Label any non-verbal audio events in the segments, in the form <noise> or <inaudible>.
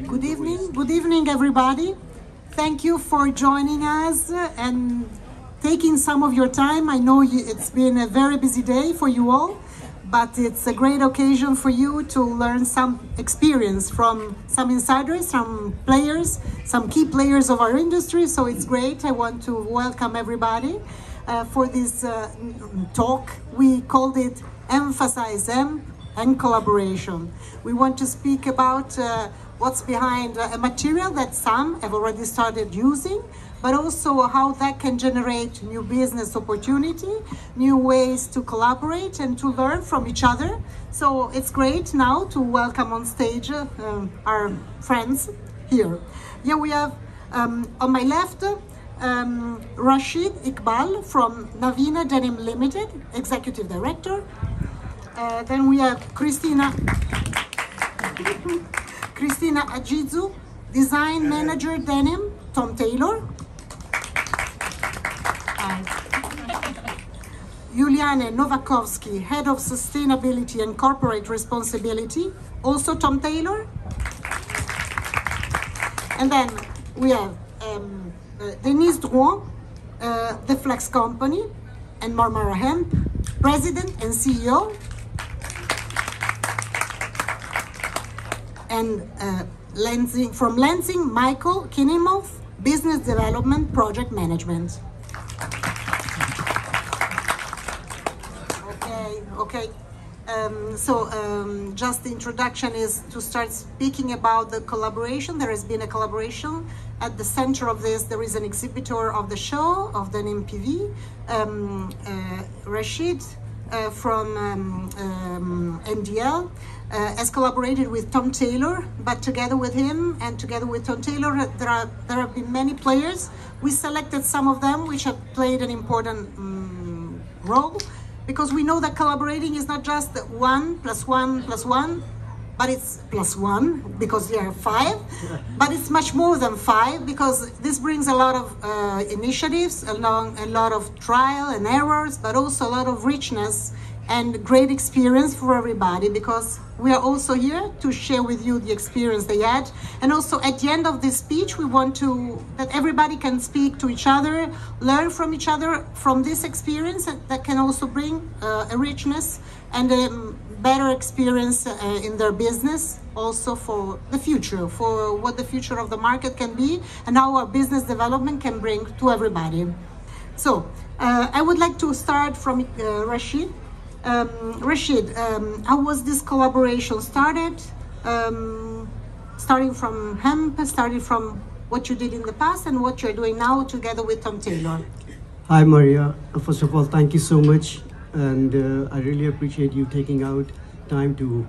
Good evening. Good evening, everybody. Thank you for joining us and taking some of your time. I know it's been a very busy day for you all, but it's a great occasion for you to learn some experience from some insiders, some players, some key players of our industry. So it's great. I want to welcome everybody uh, for this uh, talk. We called it Emphasize Hemp and Collaboration. We want to speak about uh, what's behind a material that some have already started using, but also how that can generate new business opportunity, new ways to collaborate and to learn from each other. So it's great now to welcome on stage uh, our friends here. Here we have um, on my left um, Rashid Iqbal from Naveena Denim Limited, Executive Director. Uh, then we have Christina Christina Agtzidou, Design Manager Denim, Tom Tailor. Juliane Nowakowski, Head of Sustainability and Corporate Responsibility, also Tom Tailor. And then we have um, uh, Denis Druon, uh, the Flax Company, and Marmara Hemp, President and CEO. And uh, Lenzing, from Lenzing, Michael Kininmonth, Business Development Project Management. Okay, okay. Um, so um, just the introduction is to start speaking about the collaboration. There has been a collaboration. At the center of this, there is an exhibitor of the show, of the NMPV, um, uh, Rashid uh, from um, um, uh, has collaborated with Tom Tailor, but together with him and together with Tom Tailor, there, are, there have been many players. We selected some of them which have played an important um, role because we know that collaborating is not just one plus one plus one, but it's plus one because there are five, but it's much more than five because this brings a lot of uh, initiatives, along a lot of trial and errors, but also a lot of richness and great experience for everybody because we are also here to share with you the experience they had. And also at the end of this speech we want to that everybody can speak to each other learn from each other from this experience that can also bring uh, a richness and a better experience uh, in their business also for the future for what the future of the market can be and how our business development can bring to everybody so uh, I would like to start from uh, Rashid um, Rashid, um, how was this collaboration started? Um, starting from hemp, starting from what you did in the past and what you're doing now together with Tom Tailor. Hi, Maria. First of all, thank you so much. And uh, I really appreciate you taking out time to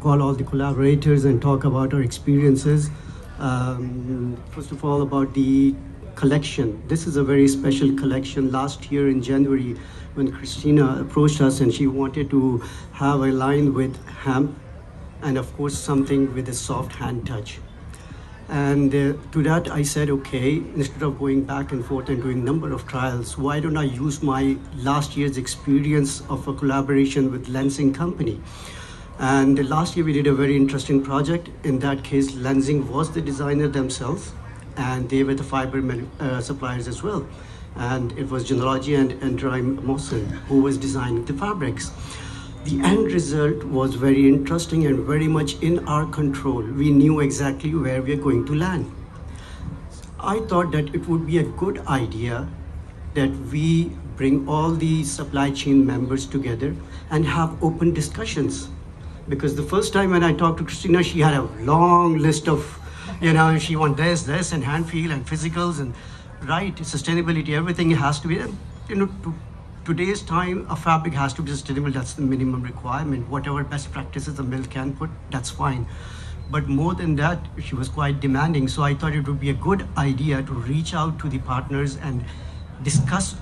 call all the collaborators and talk about our experiences. Um, first of all, about the collection. This is a very special collection. Last year in January, when Christina approached us and she wanted to have a line with hemp and of course something with a soft hand touch. And uh, to that I said, okay, instead of going back and forth and doing number of trials, why don't I use my last year's experience of a collaboration with Lenzing Company? And last year we did a very interesting project. In that case, Lenzing was the designer themselves and they were the fiber uh, suppliers as well and it was Jeanologia and Andrew Mawson who was designing the fabrics. The end result was very interesting and very much in our control. We knew exactly where we are going to land. I thought that it would be a good idea that we bring all the supply chain members together and have open discussions. Because the first time when I talked to Christina, she had a long list of, you know, she want this, this, and hand feel and physicals and right, sustainability, everything has to be, you know, to today's time, a fabric has to be sustainable. That's the minimum requirement. Whatever best practices a mill can put, that's fine. But more than that, she was quite demanding. So I thought it would be a good idea to reach out to the partners and discuss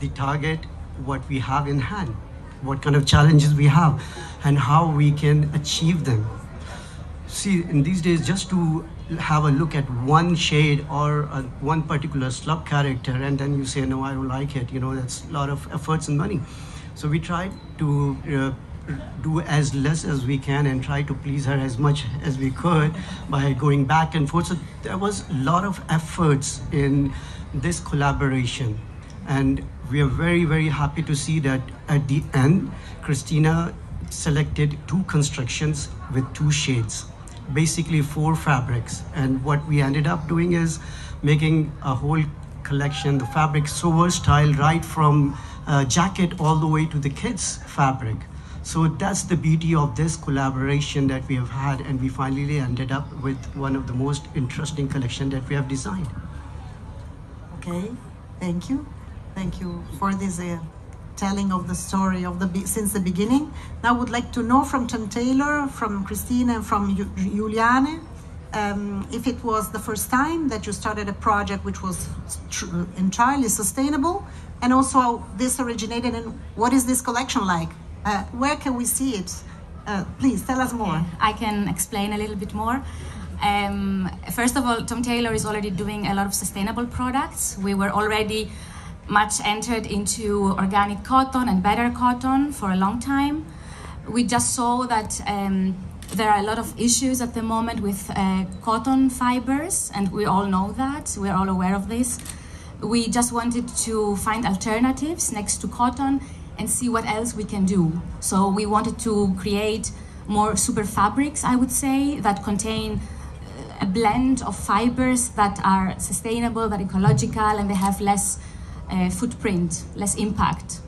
the target, what we have in hand, what kind of challenges we have, and how we can achieve them. See, in these days, just to have a look at one shade or a, one particular slug character and then you say no i don't like it you know that's a lot of efforts and money so we tried to uh, do as less as we can and try to please her as much as we could by going back and forth. So there was a lot of efforts in this collaboration. And we are very, very happy to see that at the end, Christina selected two constructions with two shades, basically four fabrics. And what we ended up doing is making a whole collection, the fabric so versatile, right from uh, jacket all the way to the kids' fabric. So that's the beauty of this collaboration that we have had, and we finally ended up with one of the most interesting collection that we have designed. Okay, thank you. Thank you for this uh, telling of the story of the since the beginning. Now I would like to know from Tom Tailor, from Christine, and from Juliane, um, if it was the first time that you started a project which was entirely sustainable, and also how this originated and what is this collection like? Uh, where can we see it? Uh, please tell us more. I can explain a little bit more. Um, first of all, Tom Tailor is already doing a lot of sustainable products. We were already much entered into organic cotton and better cotton for a long time. We just saw that um, there are a lot of issues at the moment with uh, cotton fibers, and we all know that. We're all aware of this. We just wanted to find alternatives next to cotton and see what else we can do. So we wanted to create more super fabrics, I would say, that contain uh, a blend of fibers that are sustainable, that are ecological, and they have less uh, footprint, less impact.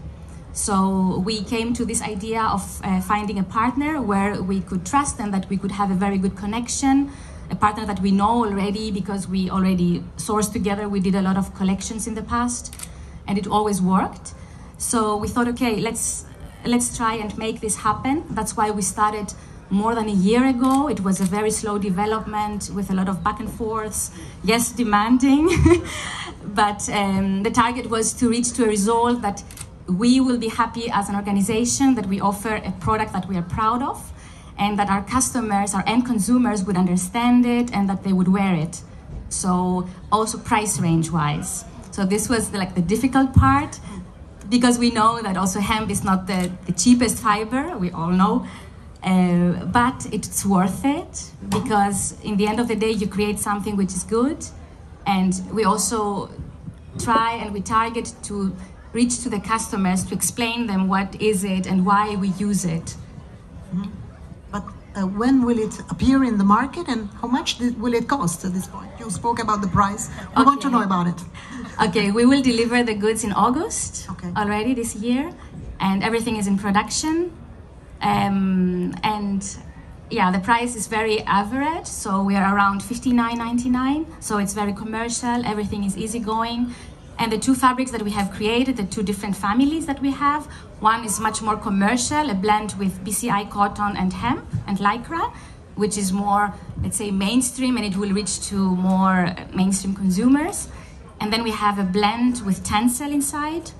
So we came to this idea of uh, finding a partner where we could trust and that we could have a very good connection, a partner that we know already because we already sourced together. We did a lot of collections in the past, and it always worked. So we thought, okay, let's let's try and make this happen. That's why we started more than a year ago. It was a very slow development with a lot of back and forths, yes, demanding. <laughs> but um, the target was to reach to a result that we will be happy as an organization that we offer a product that we are proud of and that our customers, our end consumers would understand it and that they would wear it. So also price range wise. So this was the, like the difficult part because we know that also hemp is not the, the cheapest fiber, we all know. Uh, but it's worth it because in the end of the day you create something which is good and we also try and we target to reach to the customers to explain them what is it and why we use it. Mm-hmm. But uh, when will it appear in the market and how much will it cost at this point? You spoke about the price. We okay. want to know about it. okay, we will deliver the goods in August okay. already this year, and everything is in production. Um, and yeah, the price is very average, so we are around 59.99. So it's very commercial. Everything is easygoing. And the two fabrics that we have created, the two different families that we have, one is much more commercial, a blend with BCI cotton and hemp and lycra, which is more, let's say, mainstream and it will reach to more mainstream consumers. And then we have a blend with tencel inside,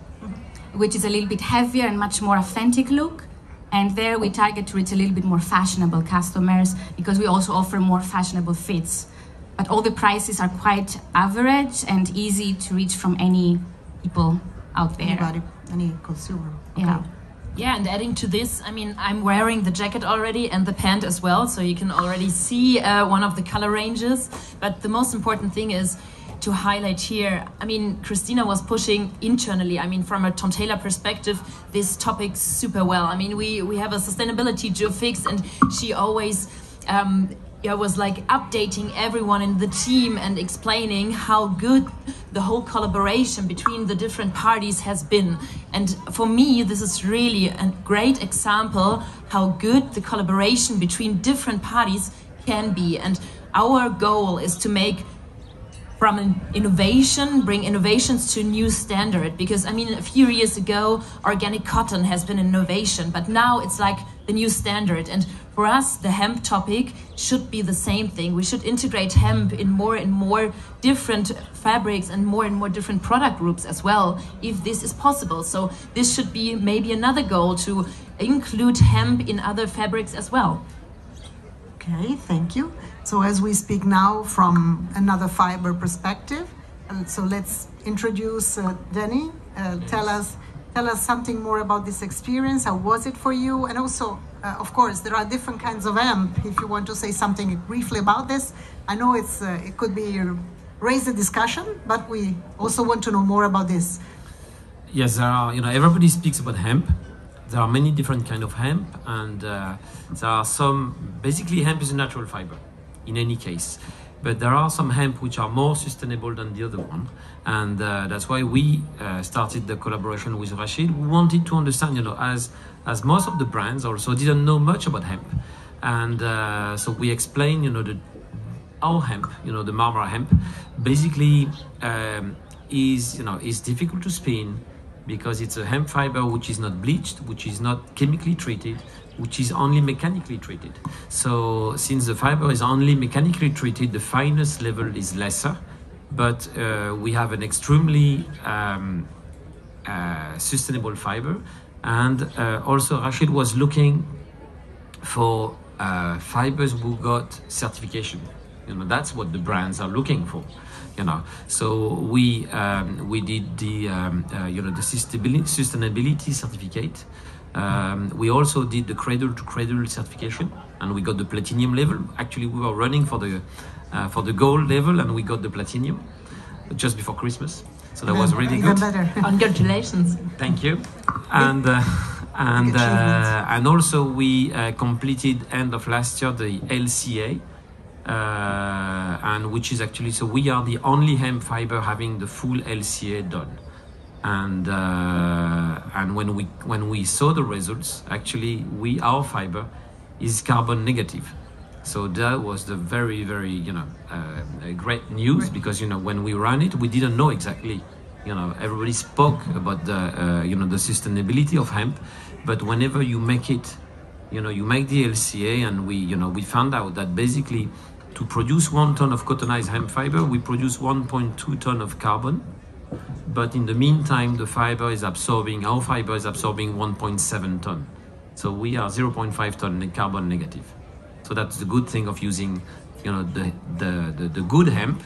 which is a little bit heavier and much more authentic look. And there we target to reach a little bit more fashionable customers because we also offer more fashionable fits but all the prices are quite average and easy to reach from any people out there. Anybody, any consumer. Okay. Yeah. Yeah, and adding to this, I mean, I'm wearing the jacket already and the pant as well, so you can already see uh, one of the color ranges. But the most important thing is to highlight here. I mean, Christina was pushing internally. I mean, from a Tom Tailor perspective, this topic super well. I mean, we we have a sustainability fix, and she always. Um, I was like updating everyone in the team and explaining how good the whole collaboration between the different parties has been. And for me, this is really a great example how good the collaboration between different parties can be. And our goal is to make from innovation, bring innovations to a new standard. Because I mean, a few years ago, organic cotton has been an innovation, but now it's like the new standard. And for us, the hemp topic should be the same thing. We should integrate hemp in more and more different fabrics and more and more different product groups as well, if this is possible. So this should be maybe another goal to include hemp in other fabrics as well. Okay, thank you. So as we speak now from another fiber perspective, and so let's introduce uh, Denny. Uh, tell us tell us something more about this experience. How was it for you? And also, uh, of course, there are different kinds of hemp. If you want to say something briefly about this, I know it's uh, it could be raise a discussion, but we also want to know more about this. Yes, there are. You know, everybody speaks about hemp. There are many different kind of hemp, and uh, there are some. Basically, hemp is a natural fiber, in any case. But there are some hemp which are more sustainable than the other one, and uh, that's why we uh, started the collaboration with Rashid. We wanted to understand, you know, as as most of the brands also didn't know much about hemp, and uh, so we explained, you know, the our hemp, you know, the Marmara hemp, basically um, is you know is difficult to spin because it's a hemp fiber which is not bleached, which is not chemically treated, which is only mechanically treated. So since the fiber is only mechanically treated, the fineness level is lesser, but uh, we have an extremely um, uh, sustainable fiber. And uh, also Rashid was looking for uh, fibers who got certification. You know, that's what the brands are looking for you know so we um, we did the um, uh, you know the sustainability certificate um, we also did the cradle to cradle certification and we got the platinum level. Actually we were running for the uh, for the gold level and we got the platinum just before christmas. So that was really good. <laughs> congratulations. Thank you. And uh, <laughs> and uh, and also we uh, completed end of last year the lca uh, and which is actually so we are the only hemp fiber having the full LCA done. And uh, and when we when we saw the results, actually we our fiber is carbon negative. So that was the very very you know uh, great news because you know when we ran it we didn't know exactly you know everybody spoke about the uh, you know the sustainability of hemp, but whenever you make it you know you make the LCA and we you know we found out that basically to produce one ton of cottonized hemp fiber, we produce 1.2 ton of carbon. But in the meantime, the fiber is absorbing, our fiber is absorbing 1.7 ton. So we are 0.5 ton carbon negative. So that's the good thing of using, you know, the, the, the, the good hemp.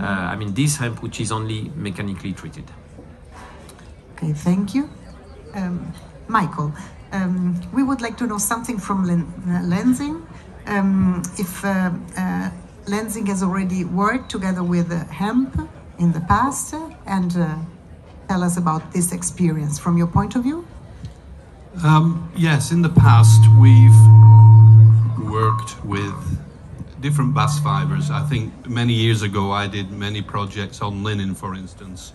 Uh, I mean, this hemp, which is only mechanically treated. Okay, thank you. Um, Michael, um, we would like to know something from Lenzing um, if uh, uh, Lenzing has already worked together with uh, hemp in the past and uh, tell us about this experience from your point of view. Um, yes, in the past we've worked with different bast fibers. I think many years ago I did many projects on linen, for instance,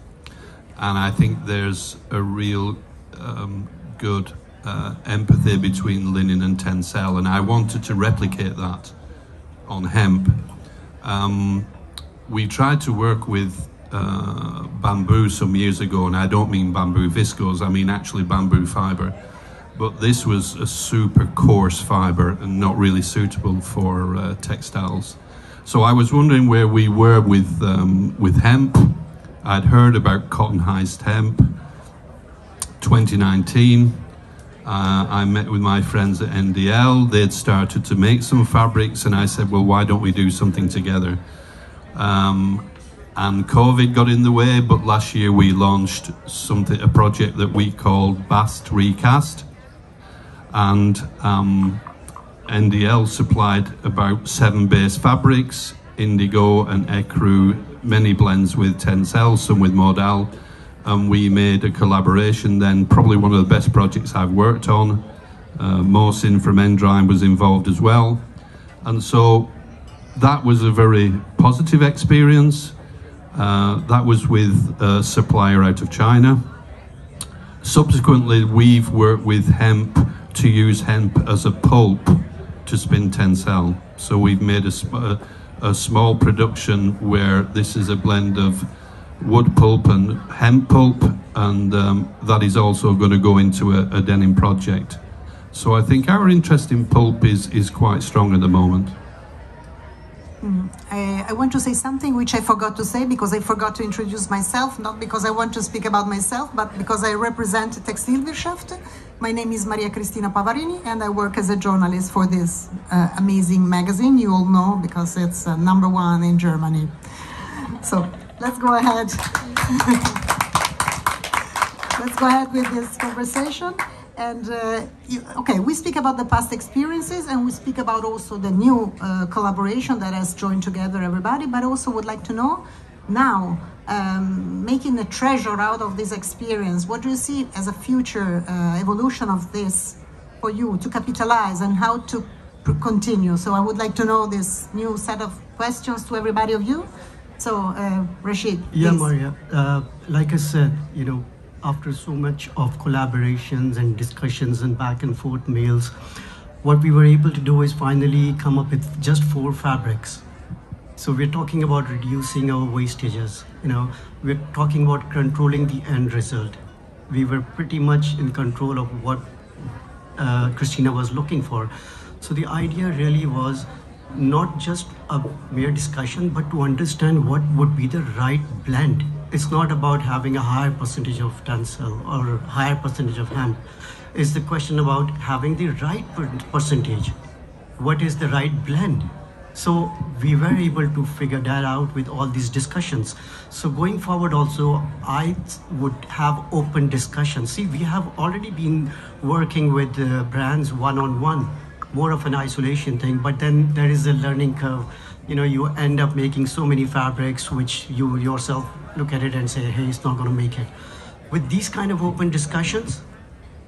and I think there's a real um, good uh, empathy between linen and tencel, and I wanted to replicate that on hemp. Um, we tried to work with uh, bamboo some years ago, and I don't mean bamboo viscose, I mean actually bamboo fiber. But this was a super coarse fiber and not really suitable for uh, textiles. So I was wondering where we were with um, with hemp. I'd heard about cotton cottonized hemp. 2019, uh, I met with my friends at NDL. They'd started to make some fabrics, and I said, "Well, why don't we do something together?" Um, and COVID got in the way, but last year we launched something, a project that we called Bast Recast, and um, NDL supplied about seven base fabrics, indigo and ecru, many blends with Tencel, some with Modal and we made a collaboration then, probably one of the best projects I've worked on. Uh, from Endrime was involved as well. And so that was a very positive experience. Uh, that was with a supplier out of China. Subsequently, we've worked with hemp to use hemp as a pulp to spin tencel. So we've made a, a small production where this is a blend of wood pulp and hemp pulp, and um, that is also going to go into a, a, denim project. So I think our interest in pulp is, is quite strong at the moment. Mm. I, I, want to say something which I forgot to say because I forgot to introduce myself, not because I want to speak about myself, but because I represent Textilwirtschaft. My name is Maria Cristina Pavarini, and I work as a journalist for this uh, amazing magazine you all know because it's uh, number one in Germany. So Let's go ahead. <laughs> let's go ahead with this conversation. And uh, you, okay, we speak about the past experiences and we speak about also the new uh, collaboration that has joined together everybody, but also would like to know now, um, making a treasure out of this experience, what do you see as a future uh, evolution of this for you to capitalize and how to continue? So I would like to know this new set of questions to everybody of you. So, uh, Rashid. Yeah, please. Maria. Uh, like I said, you know, after so much of collaborations and discussions and back and forth mails, what we were able to do is finally come up with just four fabrics. So we're talking about reducing our wastages. You know, we're talking about controlling the end result. We were pretty much in control of what uh, Christina was looking for. So the idea really was not just a mere discussion, but to understand what would be the right blend it's not about having a higher percentage of tencel or higher percentage of hemp. It's the question about having the right percentage. What is the right blend? So we were able to figure that out with all these discussions. So going forward also, I would have open discussions. See, we have already been working with brands one-on-one, -on -one, more of an isolation thing, but then there is a learning curve. You know, you end up making so many fabrics, which you yourself look at it and say, hey, it's not going to make it. With these kind of open discussions,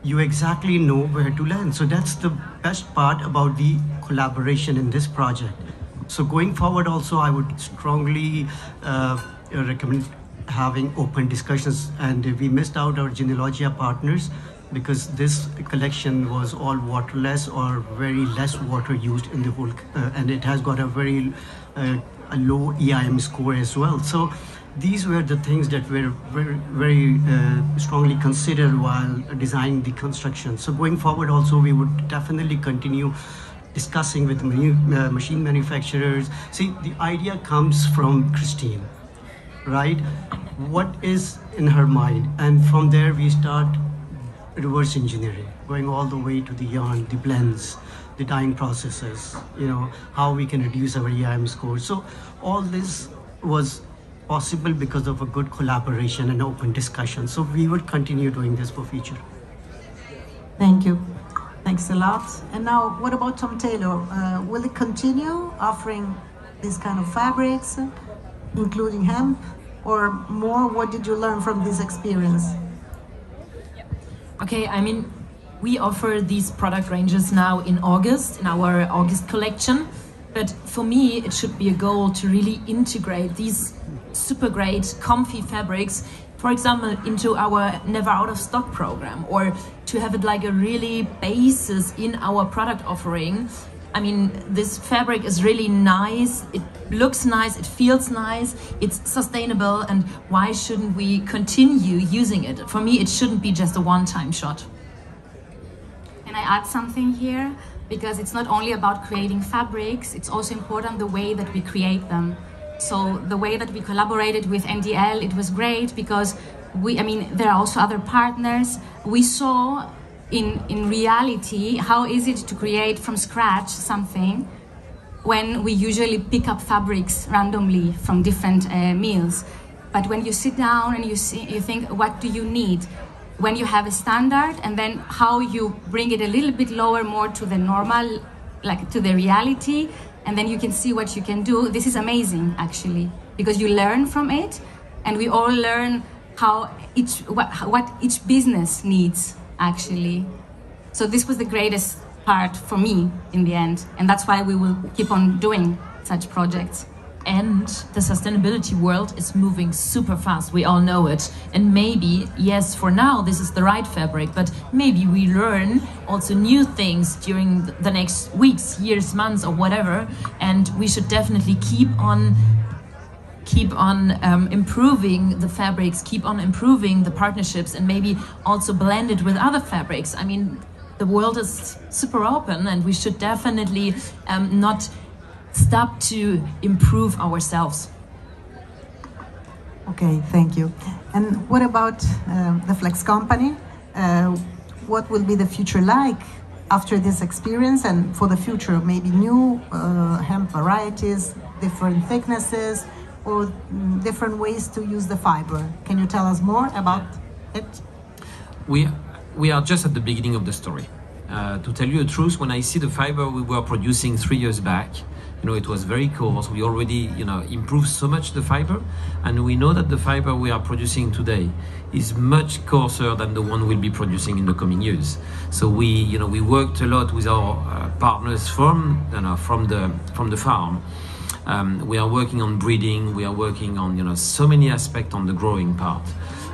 you exactly know where to land. So that's the best part about the collaboration in this project. So going forward also, I would strongly uh, recommend having open discussions and we missed out our Jeanologia partners because this collection was all waterless or very less water used in the whole uh, and it has got a very uh, a low EIM score as well. So these were the things that were very, very uh, strongly considered while designing the construction. So going forward also, we would definitely continue discussing with uh, machine manufacturers. See, the idea comes from Christine, right? What is in her mind? And from there we start reverse engineering, going all the way to the yarn, the blends, the dyeing processes, you know, how we can reduce our EIM score. So all this was possible because of a good collaboration and open discussion. So we would continue doing this for future. Thank you. Thanks a lot. And now, what about Tom Tailor? Uh, will it continue offering these kind of fabrics, including hemp, or more? What did you learn from this experience? Okay, I mean, we offer these product ranges now in August, in our August collection. But for me, it should be a goal to really integrate these super great, comfy fabrics, for example, into our never out of stock program, or to have it like a really basis in our product offering. I mean, this fabric is really nice, it looks nice, it feels nice, it's sustainable, and why shouldn't we continue using it? For me, it shouldn't be just a one-time shot. Can I add something here? Because it's not only about creating fabrics, it's also important the way that we create them. So the way that we collaborated with NDL, it was great because we, I mean, there are also other partners. We saw in, in reality how is it to create from scratch something when we usually pick up fabrics randomly from different uh, mills. But when you sit down and you, see, you think, what do you need? When you have a standard and then how you bring it a little bit lower more to the normal, like to the reality, and then you can see what you can do. This is amazing, actually, because you learn from it, and we all learn how each what, what each business needs, actually. So this was the greatest part for me in the end, and that's why we will keep on doing such projects and the sustainability world is moving super fast. We all know it. And maybe, yes, for now, this is the right fabric, but maybe we learn also new things during the next weeks, years, months, or whatever. And we should definitely keep on keep on um, improving the fabrics, keep on improving the partnerships, and maybe also blend it with other fabrics. I mean, the world is super open, and we should definitely um, not stop to improve ourselves. Okay, thank you. And what about uh, the Flax company? Uh, what will be the future like after this experience and for the future? Maybe new uh, hemp varieties, different thicknesses, or different ways to use the fiber. Can you tell us more about it? we we are just at the beginning of the story. Uh, to tell you the truth, when I see the fiber we were producing three years back, you know, it was very coarse. We already, you know, improved so much the fiber, and we know that the fiber we are producing today is much coarser than the one we'll be producing in the coming years. So we, you know, we worked a lot with our uh, partners from, you know, from the from the farm. Um, we are working on breeding. We are working on, you know, so many aspects on the growing part.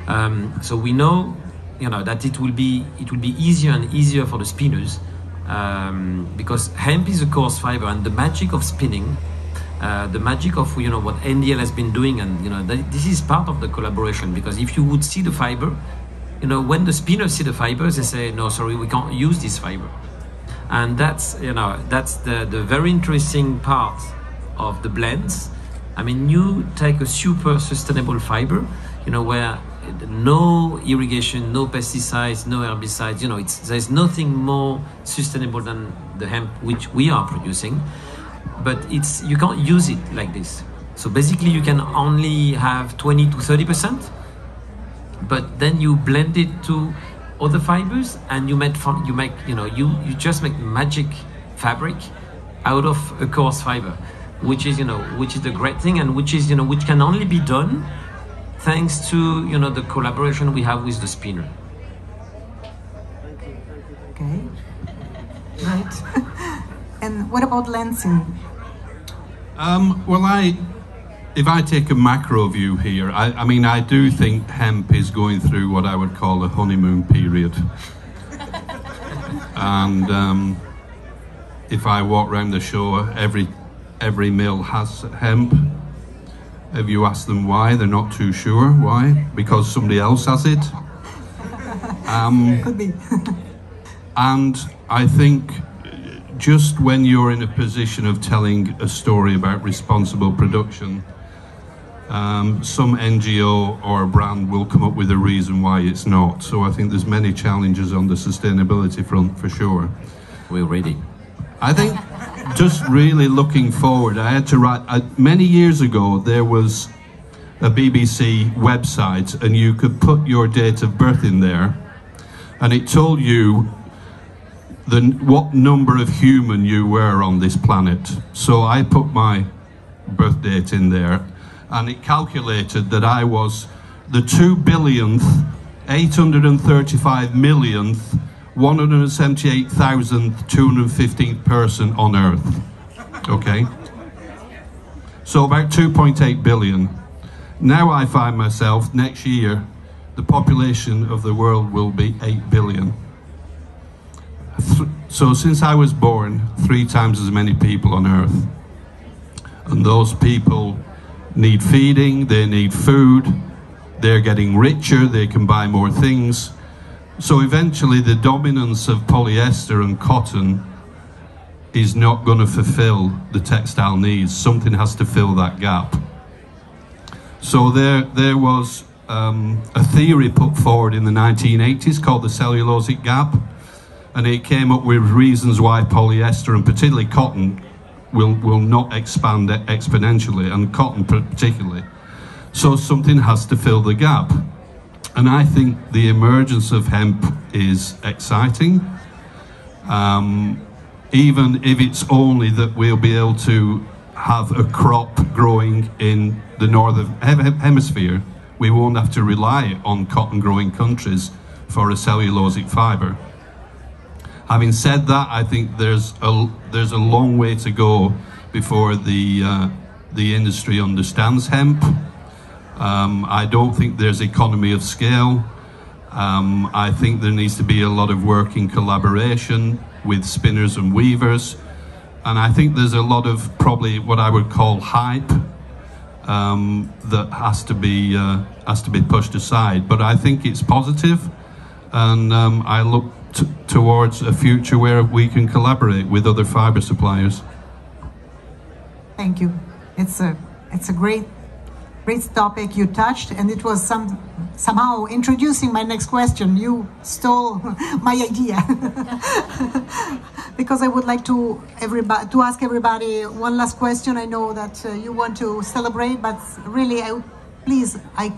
Um, so we know, you know, that it will be it will be easier and easier for the spinners um, because hemp is a coarse fiber, and the magic of spinning, uh, the magic of you know what NDL has been doing, and you know this is part of the collaboration. Because if you would see the fiber, you know when the spinners see the fibers, they say, "No, sorry, we can't use this fiber," and that's you know that's the the very interesting part of the blends. I mean, you take a super sustainable fiber, you know, where no irrigation, no pesticides, no herbicides. You know, it's, there's nothing more sustainable than the hemp which we are producing. But it's you can't use it like this. So basically, you can only have 20 to 30 percent. But then you blend it to other fibers, and you make you make you know you you just make magic fabric out of a coarse fiber, which is you know which is the great thing, and which is you know which can only be done thanks to you know the collaboration we have with the spinner. Okay. Right. <laughs> and what about Lenzing? Um, well, I, if I take a macro view here, I, I mean, I do think hemp is going through what I would call a honeymoon period. <laughs> and um, if I walk around the shore, every every mill has hemp. If you ask them why, they're not too sure. Why? Because somebody else has it. Um, <laughs> Could be. and I think just when you're in a position of telling a story about responsible production, um, some NGO or brand will come up with a reason why it's not. So I think there's many challenges on the sustainability front for sure. We're ready. I think just really looking forward, I had to write, uh, many years ago, there was a BBC website and you could put your date of birth in there and it told you the, what number of human you were on this planet. So I put my birth date in there and it calculated that I was the 2 billionth, 835 millionth, 178,215th person on Earth. Okay? So about 2.8 billion. Now I find myself next year, the population of the world will be 8 billion. So since I was born, three times as many people on Earth. And those people need feeding, they need food, they're getting richer, they can buy more things. So eventually, the dominance of polyester and cotton is not going to fulfill the textile needs. Something has to fill that gap. So there, there was um, a theory put forward in the 1980s called the cellulosic gap, and it came up with reasons why polyester and particularly cotton will, will not expand exponentially, and cotton particularly. So something has to fill the gap. And I think the emergence of hemp is exciting. Um, even if it's only that we'll be able to have a crop growing in the northern hemisphere, we won't have to rely on cotton growing countries for a cellulosic fiber. Having said that, I think there's a, there's a long way to go before the, uh, the industry understands hemp. Um, I don't think there's economy of scale. Um, I think there needs to be a lot of work in collaboration with spinners and weavers. And I think there's a lot of probably what I would call hype um, that has to be uh, has to be pushed aside. But I think it's positive, and um, I look towards a future where we can collaborate with other fiber suppliers. Thank you. It's a it's a great great topic you touched, and it was some somehow introducing my next question. You stole <laughs> my idea <laughs> because I would like to everybody to ask everybody one last question. I know that uh, you want to celebrate, but really, I please I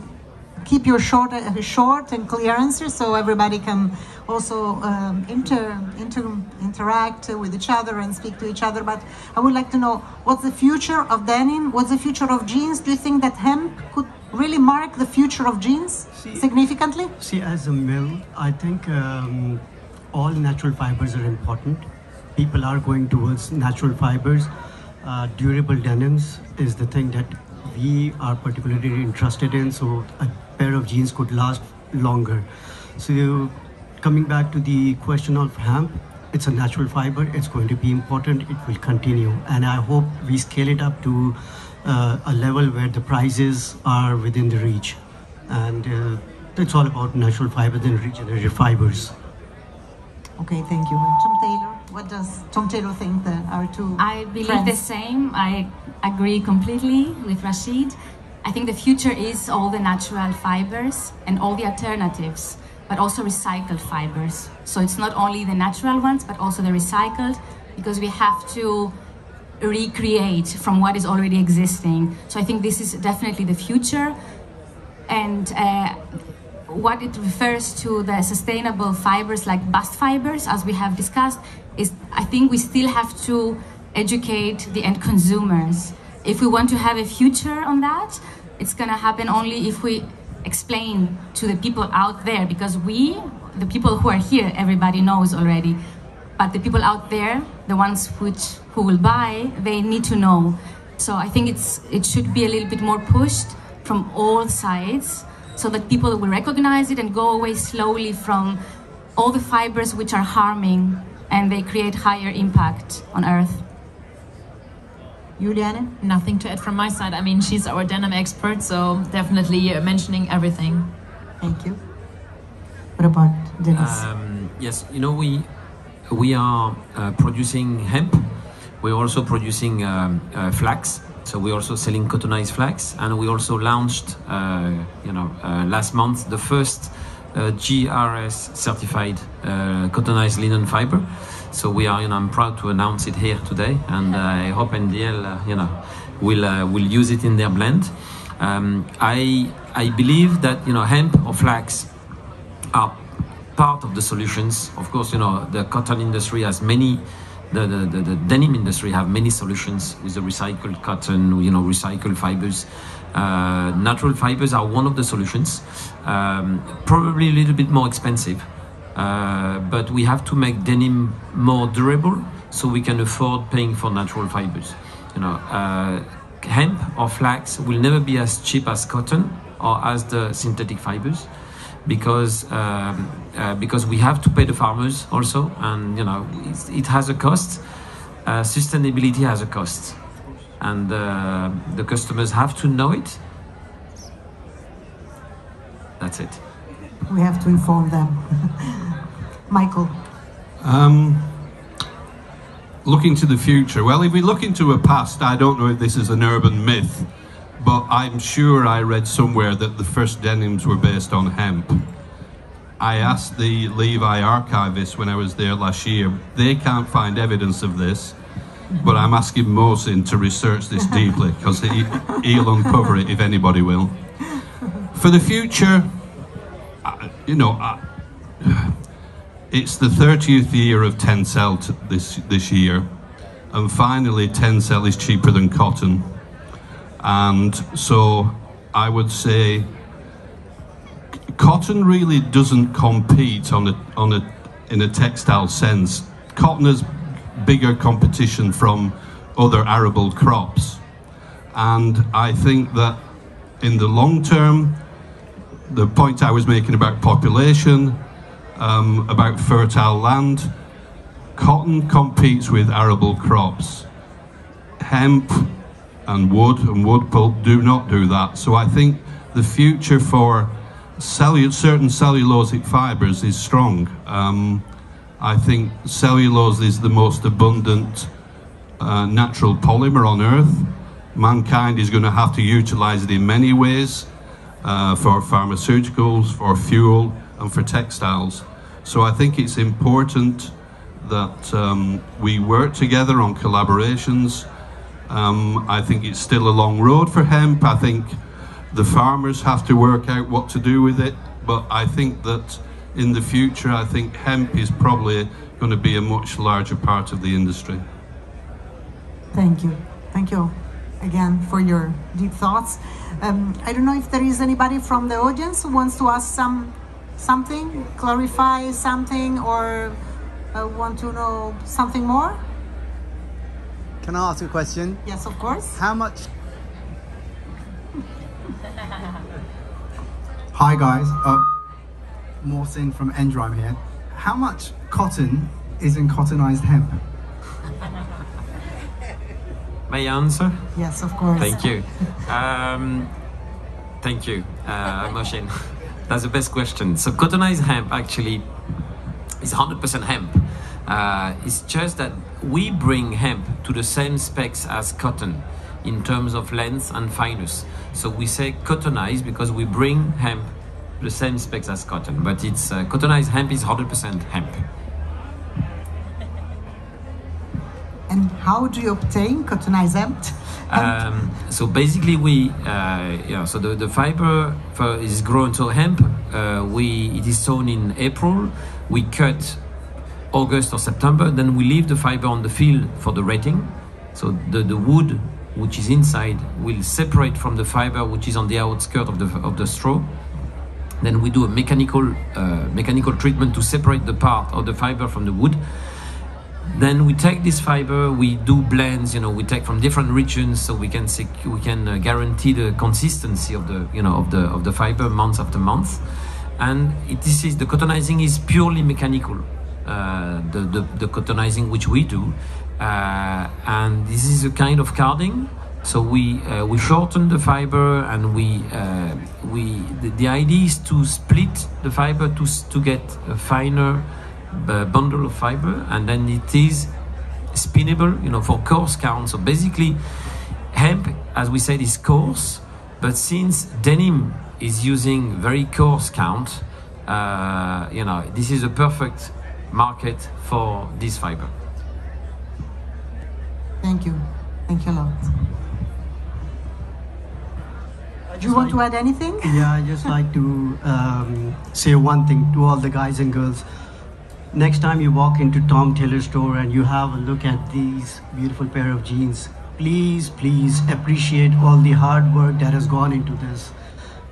keep your short, uh, short and clear answers so everybody can also um, inter, inter, interact with each other and speak to each other. But I would like to know what's the future of denim? What's the future of jeans? Do you think that hemp could really mark the future of jeans significantly? See, as a mill, I think um, all natural fibers are important. People are going towards natural fibers. Uh, durable denims is the thing that we are particularly interested in, so a pair of jeans could last longer. So, coming back to the question of hemp, it's a natural fiber, it's going to be important, it will continue. And I hope we scale it up to uh, a level where the prices are within the reach. And uh, it's all about natural fibers and regenerative fibers. Okay, thank you. Tom Tailor, what does Tom Tailor think that our two I believe friends? the same. I agree completely with Rashid. I think the future is all the natural fibers and all the alternatives, but also recycled fibers. So it's not only the natural ones, but also the recycled, because we have to recreate from what is already existing. So I think this is definitely the future. And uh, what it refers to the sustainable fibers like bast fibers, as we have discussed, is I think we still have to educate the end consumers. If we want to have a future on that, it's going to happen only if we explain to the people out there, because we, the people who are here, everybody knows already. But the people out there, the ones which who will buy, they need to know. So I think it's it should be a little bit more pushed from all sides so that people will recognize it and go away slowly from all the fibers which are harming and they create higher impact on earth. Juliane? Nothing to add from my side. I mean, she's our denim expert, so definitely uh, mentioning everything. Thank you. What about Dennis? Um, yes, you know we we are uh, producing hemp. We're also producing um, uh, flax. So we're also selling cottonized flax, and we also launched, uh, you know, uh, last month the first uh, GRS certified uh, cottonized linen fiber. So we are, you know, I'm proud to announce it here today, and I hope NDL, uh, you know, will uh, will use it in their blend. Um, I I believe that you know hemp or flax are part of the solutions. Of course, you know the cotton industry has many. The, the, the, the denim industry have many solutions with the recycled cotton, you know, recycled fibers. Uh, natural fibers are one of the solutions, um, probably a little bit more expensive, uh, but we have to make denim more durable so we can afford paying for natural fibers. You know, uh, hemp or flax will never be as cheap as cotton or as the synthetic fibers because um, uh, because we have to pay the farmers also, and you know it has a cost. Uh, sustainability has a cost, and uh, the customers have to know it. That's it. We have to inform them. <laughs> Michael? Um, looking to the future. Well, if we look into a past, I don't know if this is an urban myth, but I'm sure I read somewhere that the first denims were based on hemp. I asked the Levi archivist when I was there last year. They can't find evidence of this, but I'm asking Mohsin to research this <laughs> deeply because he, he'll uncover it if anybody will. For the future, You know, I, it's the 30th year of Tencel this this year, and finally Tencel is cheaper than cotton, and so I would say cotton really doesn't compete on a on a in a textile sense. Cotton has bigger competition from other arable crops, and I think that in the long term, the point I was making about population um, about fertile land. Cotton competes with arable crops. Hemp and wood and wood pulp do not do that. So I think the future for cellu- certain cellulosic fibers is strong. Um, I think cellulose is the most abundant uh, natural polymer on Earth. Mankind is going to have to utilize it in many ways uh, for pharmaceuticals, for fuel, and for textiles. So I think it's important that um, we work together on collaborations. Um, I think it's still a long road for hemp. I think The farmers have to work out what to do with it, but I think that in the future, I think hemp is probably going to be a much larger part of the industry. Thank you. Thank you again for your deep thoughts. Um, I don't know if there is anybody from the audience who wants to ask some something, clarify something, or uh, want to know something more. Can I ask a question? Yes, of course. How much? <laughs> Hi guys, uh, Mohsin from Endrime here. How much cotton is in cottonized hemp? My answer? Yes, of course. Thank you. Um, thank you, uh, Mohsin. <laughs> That's the best question. So cottonized hemp actually is 100% hemp. Uh, it's just that we bring hemp to the same specs as cotton in terms of length and fineness. So we say cottonized because we bring hemp the same specs as cotton, but it's uh, cottonized hemp is 100% hemp. And how do you obtain cottonized <laughs> hemp? Um, so basically, we uh, yeah. So the, the fiber is grown to hemp. Uh, we it is sown in April. We cut August or September. Then we leave the fiber on the field for the retting. So the, the wood which is inside will separate from the fiber which is on the outskirt of the of the straw. Then we do a mechanical uh, mechanical treatment to separate the part of the fiber from the wood. Then we take this fiber, we do blends. You know, we take from different regions, so we can sec- we can uh, guarantee the consistency of the you know of the of the fiber month after month. And it, this is the cottonizing is purely mechanical. Uh, the, the the cottonizing which we do, uh, and this is a kind of carding. So we uh, we shorten the fiber, and we uh, we the, the idea is to split the fiber to to get a finer uh, bundle of fiber, and then it is spinnable, you know, for coarse count. So basically, hemp, as we said, is coarse, but since denim is using very coarse count, uh, you know, this is a perfect market for this fiber. Thank you. Thank you a lot. Do you want to add anything? Yeah, I just like to um, say one thing to all the guys and girls. Next time you walk into Tom Tailor store and you have a look at these beautiful pair of jeans, please, please appreciate all the hard work that has gone into this.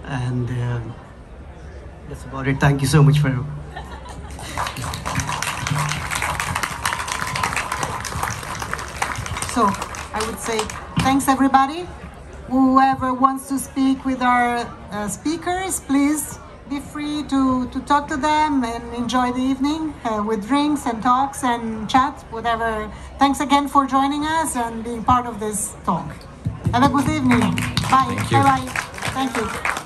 And um that's about it. Thank you so much for So I would say thanks everybody. Whoever wants to speak with our uh, speakers, please be free to, to talk to them and enjoy the evening uh, with drinks and talks and chat, whatever. Thanks again for joining us and being part of this talk. Have a good evening. Bye. Thank you. Bye bye. Thank you.